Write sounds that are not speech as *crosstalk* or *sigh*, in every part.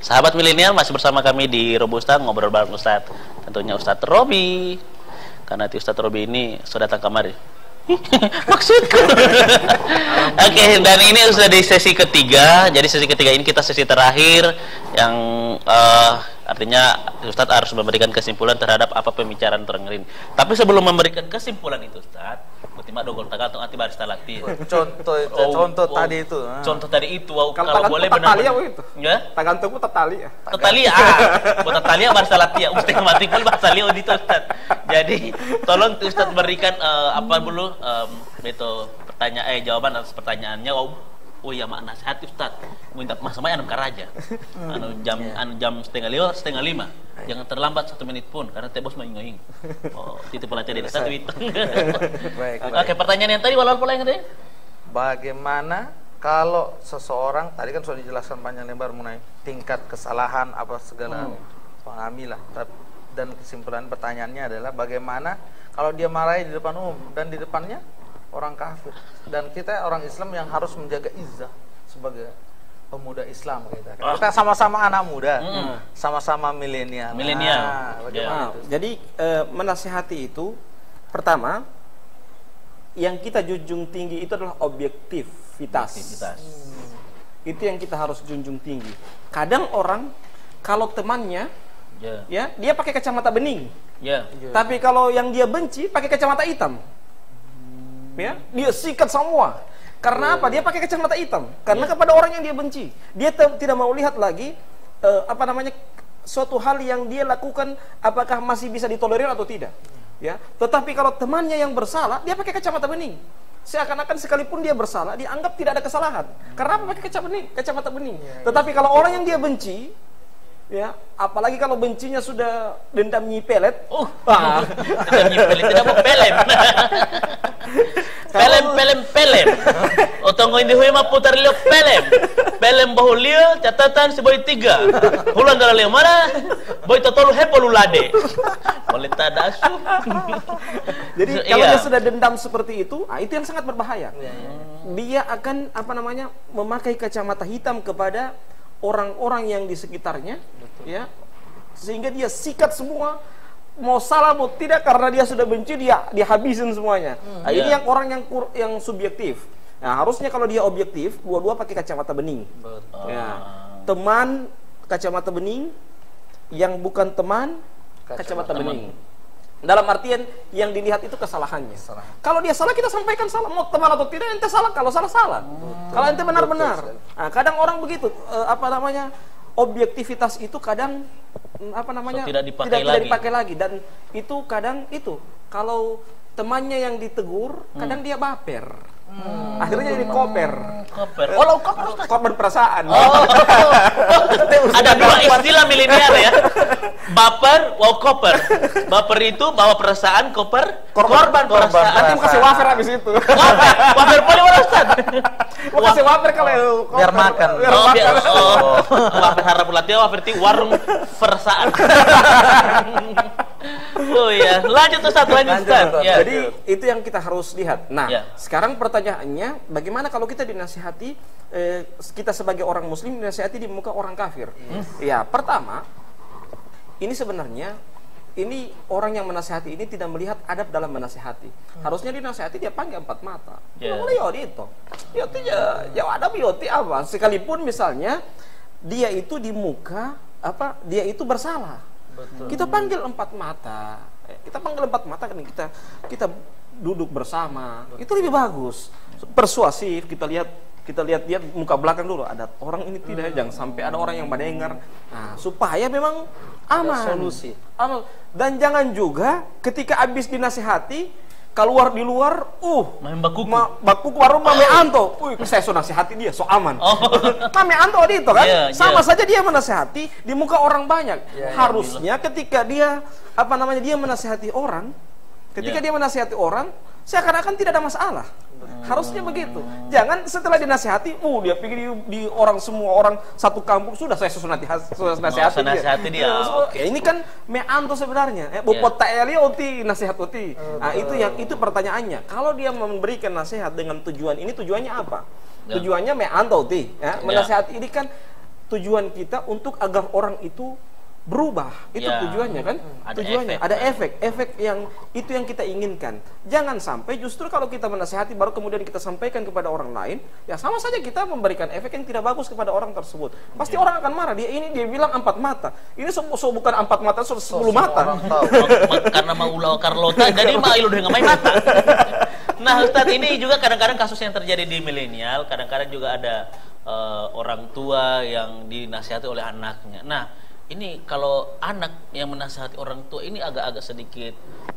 Sahabat milenial masih bersama kami di Robusta ngobrol bareng Ustadz. Tentunya Ustadz Robi. Karena nanti Ustadz Robi ini sudah datang kemari. *laughs* Maksudku. Oke, dan ini sudah di sesi ketiga. Jadi sesi ketiga ini kita sesi terakhir yang eh, artinya Ustadz harus memberikan kesimpulan terhadap apa pembicaraan terengin. Tapi sebelum memberikan kesimpulan itu Ustadz, Mutima dogol tagatong anti baris talati. Contoh itu, Oh, contoh oh, tadi itu. ah. Contoh tadi itu, wow, Kalau kalau boleh benar. apa itu? Ya? Tagantungku tatali ya. Tatalia, ah, buat Tatalia bahasa Latia, Ustaz mati pun bahasa Leo di Ustaz. Jadi tolong Ustaz berikan eh, apa dulu em, itu pertanyaan eh jawaban atas pertanyaannya. Oh, oh ya makna sehat Ustaz. Minta mas sama anu karaja. Anu jam anu jam setengah lima setengah lima. Jangan terlambat satu menit pun karena teh bos mau ngoing. Oh, titip pelatihan dari satu itu. Baik, Oke, pertanyaan yang tadi walau pola yang tadi. Bagaimana kalau seseorang tadi kan sudah dijelaskan panjang lebar mengenai tingkat kesalahan apa segala pahami lah. Tap- Dan kesimpulan pertanyaannya adalah bagaimana kalau dia marahi di depan umum dan di depannya orang kafir dan kita orang Islam yang harus menjaga izzah sebagai pemuda Islam kita. Kita sama-sama anak muda, sama-sama milenial. Milenial. Nah, bagaimana itu? jadi eh, menasihati itu pertama yang kita junjung tinggi itu adalah objektivitas. Aktivitas. Itu yang kita harus junjung tinggi. Kadang orang kalau temannya Ya. ya dia pakai kacamata bening, Ya. tapi kalau yang dia benci pakai kacamata hitam. Ya, dia sikat semua. Karena apa? Dia pakai kacamata hitam. Karena kepada orang yang dia benci, dia tidak mau lihat lagi eh, apa namanya suatu hal yang dia lakukan apakah masih bisa ditolerir atau tidak. Ya, tetapi kalau temannya yang bersalah, dia pakai kacamata bening. Seakan-akan sekalipun dia bersalah, dianggap tidak ada kesalahan. Karena apa pakai kacamata bening? Kacamata bening. Tetapi kalau orang yang dia benci, ya, apalagi kalau bencinya sudah dendam nyipelet, Oh, ah, *laughs* tidak mau pelem. *laughs* pelem, pelem, pelem. Otong hindi huy maputar liyo pelem. Pelem bahu liyo, catatan si boy tiga. Hulan dala liyo mana? Boy totolu hepo lulade. Boleh tada asu. Jadi So, kalau iya. dia sudah dendam seperti itu, ah, itu yang sangat berbahaya. Dia akan apa namanya memakai kacamata hitam kepada orang-orang yang di sekitarnya, ya, sehingga dia sikat semua mau salah mau tidak karena dia sudah benci dia dihabisin semuanya. Nah, ini Iya. yang orang yang kur- yang subjektif. Nah, harusnya kalau dia objektif, dua-dua pakai kacamata bening. Betul. Ya. Teman kacamata bening, yang bukan teman kacamata, Kacamata bening. Dalam artian yang dilihat itu kesalahannya. Kesalahan. Kalau dia salah kita sampaikan salah, mau teman atau tidak ente salah, kalau salah salah. Kalau ente benar-benar. Nah, kadang orang begitu eh, apa namanya? Objektivitas itu kadang mm, apa namanya? So, tidak dipakai tidak, tidak lagi. dipakai lagi dan itu kadang itu kalau temannya yang ditegur, kadang dia baper. Akhirnya jadi koper. Koper. Oh, lo koper. Korban perasaan. Oh, ada dua istilah milenial ya. Baper, wow koper. Baper itu bawa perasaan, koper, korban, korban perasaan. Nanti mau kasih wafer habis itu. Wafer, wafer boleh warasan. Mau kasih wafer kalau Biar makan. Biar Oh, makan. biar, oh, wafer harap latih, wafer ti warung perasaan. *laughs* oh ya, lanjut Ustaz, lanjut Lanjut, Ustaz. Ustaz. Ya. Jadi itu yang kita harus lihat. Nah, Ya. sekarang pertanyaannya, bagaimana kalau kita dinasihati eh, kita sebagai orang Muslim dinasihati di muka orang kafir? Ya, pertama, ini sebenarnya ini orang yang menasihati ini tidak melihat adab dalam menasihati. Harusnya dinasihati dia panggil empat mata. Ya. Ya. Ya itu. Ya, ya adab yoti apa? Sekalipun misalnya dia itu di muka apa? Dia itu bersalah. Kita panggil empat mata. Kita panggil empat mata kan kita kita duduk bersama. Itu lebih bagus. Persuasif kita lihat kita lihat lihat muka belakang dulu ada orang ini tidak jangan sampai ada orang yang mendengar. Nah, supaya memang aman. solusi. Aman. Dan jangan juga ketika habis dinasihati keluar di luar, uh, Main bakuku. Ma, baku warung Mame Anto. Wih, saya so nasihati dia, so aman. Oh. *laughs* Mame Anto di itu kan. Iya, Sama iya. saja dia menasihati di muka orang banyak. Iya, iya, Harusnya ketika dia apa namanya dia menasihati orang, ketika Iya. dia menasihati orang, seakan-akan tidak ada masalah. Harusnya begitu. Jangan setelah dinasihati, uh dia pikir di, di orang semua orang satu kampung sudah saya susun nanti sudah nasihati Oh, nasihati dia. So, Oke. ini kan me anto sebenarnya. Eh, Iya. bopot taeli oti nasihat oti. Nah, itu yang itu pertanyaannya. Kalau dia memberikan nasihat dengan tujuan ini tujuannya apa? Ya. Tujuannya me anto oti, ya. Menasihati ini kan tujuan kita untuk agar orang itu berubah itu Ya. tujuannya kan Ada tujuannya efek. ada efek efek yang itu yang kita inginkan jangan sampai justru kalau kita menasehati baru kemudian kita sampaikan kepada orang lain ya sama saja kita memberikan efek yang tidak bagus kepada orang tersebut pasti Ya. orang akan marah dia ini dia bilang empat mata ini so, so bukan empat mata so sepuluh mata karena mau ulau Carlota jadi mah ilu dengan main mata. Nah, Ustadz ini juga kadang-kadang kasus yang terjadi di milenial, kadang-kadang juga ada eh, orang tua yang dinasihati oleh anaknya. Nah, ini kalau anak yang menasihati orang tua ini agak-agak sedikit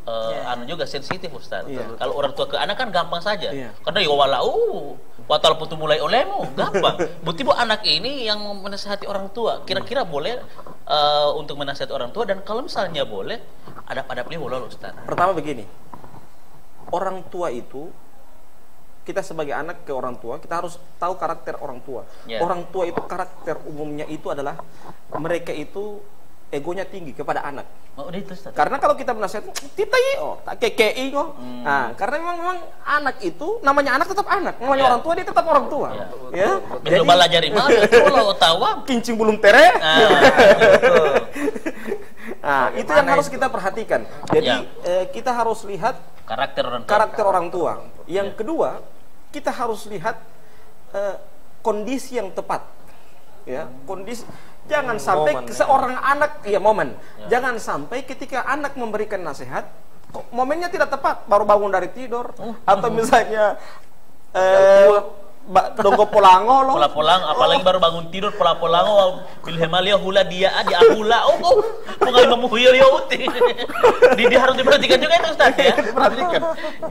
eh, anu juga sensitif Ustadz. Iya. Kalau orang tua ke anak kan gampang saja. Iya. Karena ya walau watal putu mulai olehmu gampang. Bukti bu anak ini yang menasihati orang tua. Kira-kira boleh eh, untuk menasihati orang tua dan kalau misalnya boleh ada pada pilih boleh Ustaz. Pertama begini, orang tua itu kita sebagai anak ke orang tua kita harus tahu karakter orang tua. Ya. Orang tua itu karakter umumnya itu adalah mereka itu egonya tinggi kepada anak. Oh, udah itu Ustaz. Karena kalau kita menasihati, kita oh, tak kekei kok. Hmm. Nah, karena memang, memang anak itu namanya anak tetap anak, namanya Ya. orang tua dia tetap orang tua. Ya. Ya. *laughs* Betul balajari kalau *laughs* tahu. kincing belum tere. Nah. Nah, itu yang harus kita perhatikan. Jadi Ya. eh, kita harus lihat karakter orang tua. karakter orang tua. Yang Ya. kedua, kita harus lihat eh, kondisi yang tepat. Ya, kondisi jangan sampai momen, ya. seorang anak ya momen. Ya. Jangan sampai ketika anak memberikan nasihat momennya tidak tepat, baru bangun dari tidur Oh. atau misalnya eh donggo polango loh. Pola-polang, apalagi baru bangun tidur pola-polang, oh, bilhemalia hula dia di ahula, oh, oh, pengali memuhil ya uti. *laughs* di, di harus diperhatikan juga itu Ustaz ya. Diperhatikan.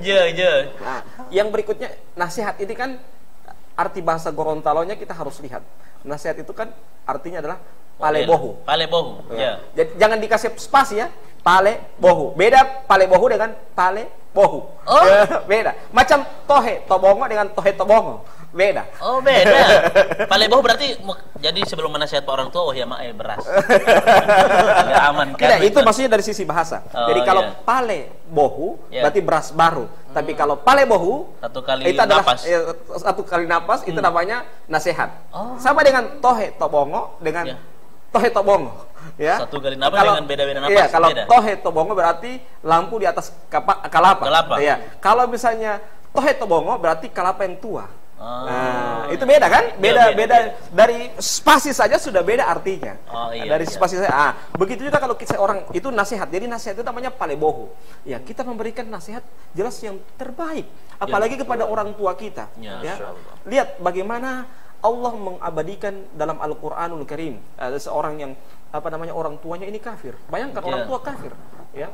Je, je. Nah, yang berikutnya nasihat ini kan arti bahasa Gorontalonya kita harus lihat. Nasihat itu kan artinya adalah pale bohu. Pale bohu. Ya. Jadi jangan dikasih spasi ya. Pale bohu. Beda pale bohu dengan pale bohu. Oh. Ya, *laughs* beda. Macam tohe tobongo dengan tohe tobongo. Beda. Oh beda. *laughs* Pale bohu berarti jadi sebelum menasihat orang tua, oh ya mak eh beras. *laughs* Agak aman kan? Tidak, itu maksudnya dari sisi bahasa. Oh, Jadi kalau iya. pale bohu Iya. berarti beras baru. Tapi kalau pale bohu Satu kali itu adalah napas. eh, satu kali napas itu namanya nasihat. Oh. Sama dengan tohe tobongo dengan Iya. Tohe tobongo. Ya. Satu kali napas Kalau- dengan beda-beda napas, Iya, kalau beda. tohe tobongo berarti lampu di atas kapa, kalapa. Kalapa. Iya. Kalau misalnya tohe tobongo berarti kalapa yang tua. Oh. Nah, itu beda kan? Iya, Beda, beda, beda, dari spasi saja sudah beda artinya. Oh, iya, dari iya. spasi saya. Ah, begitu juga kalau kita orang itu nasihat. Jadi nasihat itu namanya palebohu. Ya, kita memberikan nasihat jelas yang terbaik, apalagi kepada orang tua kita. Ya, Ya. Lihat bagaimana Allah mengabadikan dalam Al-Qur'anul Karim ada seorang yang apa namanya orang tuanya ini kafir. Bayangkan Ya. orang tua kafir, ya.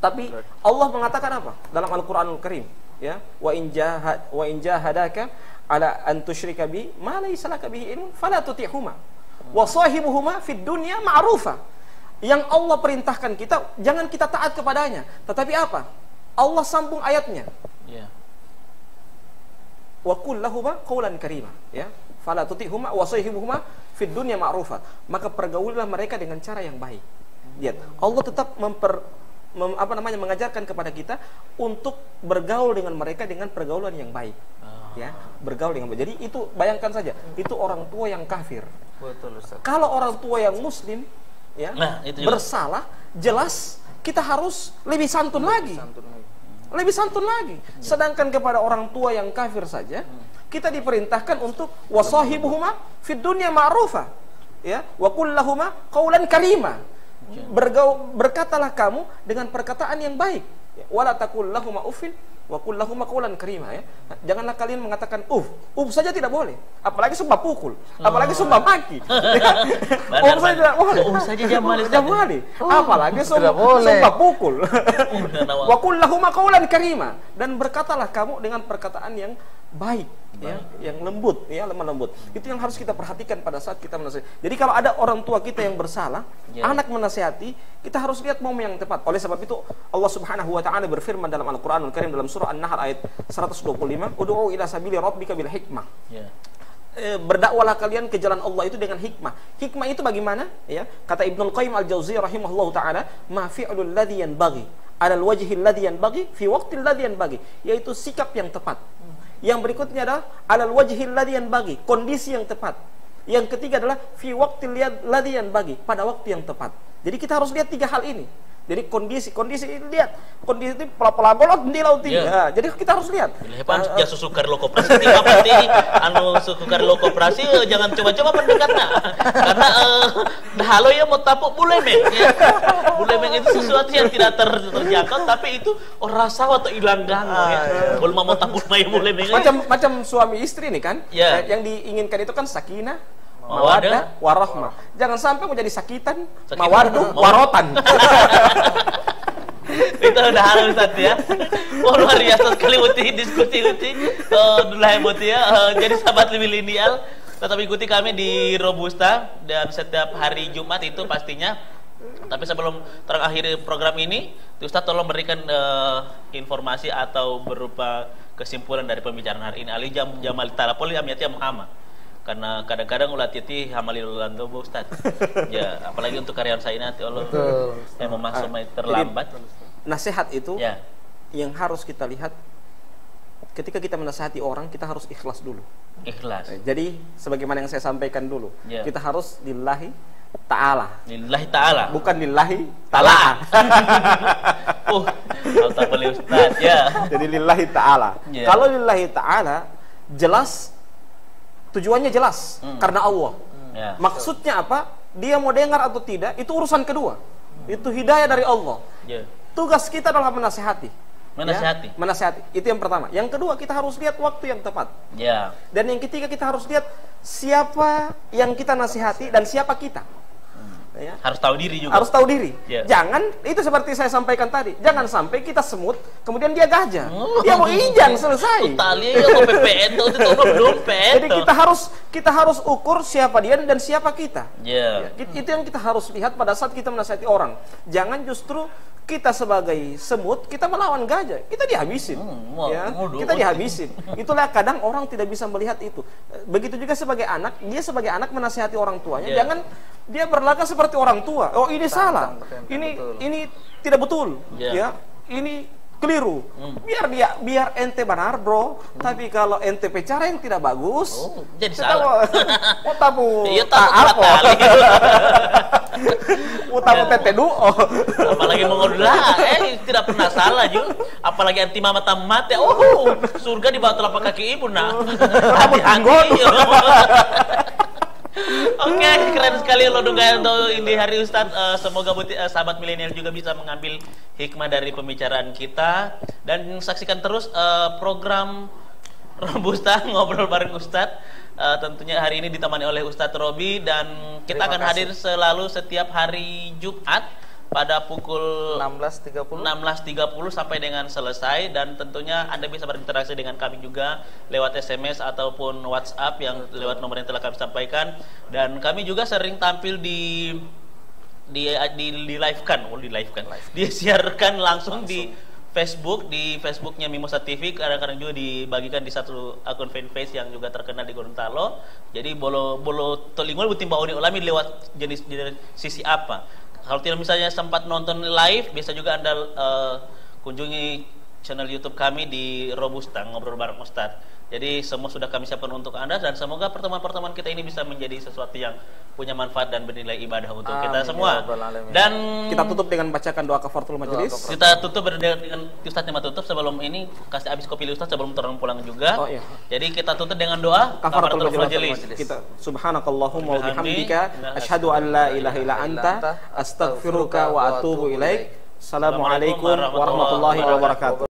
Tapi Allah mengatakan apa dalam Al-Qur'anul Karim? Ya, wa in jahad wa in jahadaka ala an tusyrika bi ma laysa laka bihi ilmun fala tuti'huma. Wa sahibuhuma fid dunya ma'rufa. Yang Allah perintahkan kita jangan kita taat kepadanya, tetapi apa? Allah sambung ayatnya. Ya. Wa qul lahuma qawlan karima, ya. Fala tuti'huma wa sahibuhuma fid dunya ma'rufa. Maka pergaulilah mereka dengan cara yang baik. Lihat, Allah tetap memper mem- apa namanya mengajarkan kepada kita untuk bergaul dengan mereka dengan pergaulan yang baik. Ah. Ya, bergaul dengan baik. Jadi itu bayangkan saja, itu orang tua yang kafir. Betul Ustaz. Kalau orang tua yang muslim ya Nah, itu juga. bersalah, jelas kita harus lebih santun lagi. Santun lagi. Lebih santun lagi. Sedangkan kepada orang tua yang kafir saja, kita diperintahkan untuk wasahibuhuma fid dunya ma'rufa. Ya, wa lahuma qawlan karima. Bergau, berkatalah kamu dengan perkataan yang baik. Wala taqul lahuma uffin wa qul lahuma qawlan karima ya. Janganlah kalian mengatakan uf. Uf saja tidak boleh. Apalagi sumpah pukul, apalagi sumpah maki. Ya. *laughs* Benar, Uf saja tidak boleh. Uf saja jamal, Ustaz. Jamali. Apalagi sumpah, Tidak boleh. sumpah pukul. *laughs* Wa qul lahuma qawlan karima dan berkatalah kamu dengan perkataan yang baik, ya, yang lembut, ya, lemah lembut. Itu yang harus kita perhatikan pada saat kita menasihati. Jadi kalau ada orang tua kita yang bersalah, Ya. anak menasihati, kita harus lihat momen yang tepat. Oleh sebab itu Allah Subhanahu wa taala berfirman dalam Al-Qur'anul Karim dalam surah An-Nahl ayat 125, "Ud'u ila sabili rabbika bil hikmah." Ya. Eh, berdakwalah kalian ke jalan Allah itu dengan hikmah. Hikmah itu bagaimana? Ya, kata Ibnu Qayyim Al-Jauziyah rahimahullahu taala, "Ma fi'lul ladzi yanbaghi ala al-wajhi alladhi yanbaghi fi waqti alladhi yanbaghi", yaitu sikap yang tepat. Yang berikutnya adalah ala al-wajhi alladhi yanbaghi, kondisi yang tepat. Yang ketiga adalah fi waqtil bagi pada waktu yang tepat. Jadi kita harus lihat tiga hal ini. Jadi kondisi kondisi lihat kondisi itu pola-pola golot di laut Iya. yeah. jadi kita harus lihat. Lepan Ah, ya susukar lo koperasi ti apa ti anu susukar lo koperasi eh, jangan coba-coba pendekatnya karena eh halo ya mau tapuk bulemeng ya. bulemeng itu sesuatu yang tidak ter, terjangkau tapi itu oh rasa atau hilang ganggu ya belum mau tapuk mai bulemeng macam macam suami istri nih kan Ya. Eh, yang diinginkan itu kan sakinah Mawadah, mawadah warahmah. Jangan sampai menjadi sakitan Sakinah, mawadu mawadah. warotan. *laughs* Itu udah hal Ustaz ya. Oh luar biasa sekali Uti diskusi Uti uh, dulu Uti ya. Jadi sahabat milenial tetap ikuti kami di Robusta. Dan setiap hari Jumat itu pastinya. Tapi sebelum terakhir program ini Ustaz tolong berikan eh, informasi atau berupa kesimpulan dari pembicaraan hari ini. Ali jam Jamal Talapoli Amiati Muhammad karena kadang-kadang ulat itu hamalil ulanto Bu Ustaz. *laughs* Ya apalagi untuk karyawan saya nanti Allah. Betul. yang memasuk terlambat. nasihat itu ya. yang harus kita lihat ketika kita menasihati orang kita harus ikhlas dulu. Ikhlas. Eh, jadi sebagaimana yang saya sampaikan dulu Ya. kita harus lillahi ta'ala. Lillahi ta'ala. Bukan lillahi ta'ala. *laughs* boleh Ustaz. Ya. *laughs* Jadi lillahi ta'ala. Ya. kalau lillahi ta'ala jelas tujuannya jelas Hmm. karena Allah. Ya. Maksudnya apa? Dia mau dengar atau tidak itu urusan kedua. Itu hidayah dari Allah. Ya. Tugas kita adalah menasehati. Menasehati. Ya, menasehati. Itu yang pertama. Yang kedua kita harus lihat waktu yang tepat. Ya. Dan yang ketiga kita harus lihat siapa yang kita nasihati dan siapa kita ya harus tahu diri juga harus tahu diri. Ya. Jangan itu seperti saya sampaikan tadi. Jangan sampai kita semut kemudian dia gajah. Oh. Dia mau injang selesai. Tali ya PPN itu belum dompet Jadi kita harus kita harus ukur siapa dia dan siapa kita. ya Ya, it- itu yang kita harus lihat pada saat kita menasihati orang. Jangan justru kita sebagai semut kita melawan gajah, kita dihabisin. Hmm, ya, kita dihabisin. Itulah kadang orang tidak bisa melihat itu. Begitu juga sebagai anak, dia sebagai anak menasihati orang tuanya, Ya. jangan dia berlagak seperti orang tua. Oh, ini salah. betul, Ini betul. ini tidak betul. Ya. Ya. Ini keliru. Hmm. Biar dia biar ente benar, Bro. Tapi kalau ente bicara yang tidak bagus, Oh, jadi salah. *laughs* tabu. iya tahu apa. Utama *laughs* tete duo. apalagi mengolah eh tidak pernah salah juga apalagi anti mama tamat ya oh *laughs* surga di bawah telapak kaki ibu nak Rambut Oke, keren sekali lo dunga untuk ini hari Ustadz. Eh, semoga buti, eh, sahabat milenial juga bisa mengambil hikmah dari pembicaraan kita dan saksikan terus eh, program Robusta *laughs* ngobrol bareng Ustadz. Eh, tentunya hari ini ditemani oleh Ustadz Robi dan kita Terima akan kasih. hadir selalu setiap hari Jumat pada pukul 16.30 16.30 sampai dengan selesai dan tentunya Anda bisa berinteraksi dengan kami juga lewat SMS ataupun WhatsApp yang lewat nomor yang telah kami sampaikan dan kami juga sering tampil di di di, di live kan, oh di live kan. Disiarkan langsung, di Facebook di Facebooknya Mimosa TV kadang-kadang juga dibagikan di satu akun fanpage yang juga terkenal di Gorontalo. Jadi bolo bolo tolingol butimba oni ulami lewat jenis, jenis sisi apa. Kalau tidak misalnya sempat nonton live, bisa juga anda eh, kunjungi channel YouTube kami di Robusta ngobrol bareng Ustadz. Jadi semua sudah kami siapkan untuk anda dan semoga pertemuan-pertemuan kita ini bisa menjadi sesuatu yang punya manfaat dan bernilai ibadah untuk kita Amin, semua. ya. Dan Kita tutup dengan bacakan doa kafaratul majelis. kita tutup dengan dengan Ustadz yang tutup sebelum ini kasih habis kopi Ustadz sebelum turun pulang juga. Oh, iya. Jadi kita tutup dengan doa Kafaratul majelis. majelis. Kita subhanakallahumma wa Bihamdi. bihamdika asyhadu an la ilaha illa anta astaghfiruka wa atubu ilaik. Assalamualaikum warahmatullahi wabarakatuh.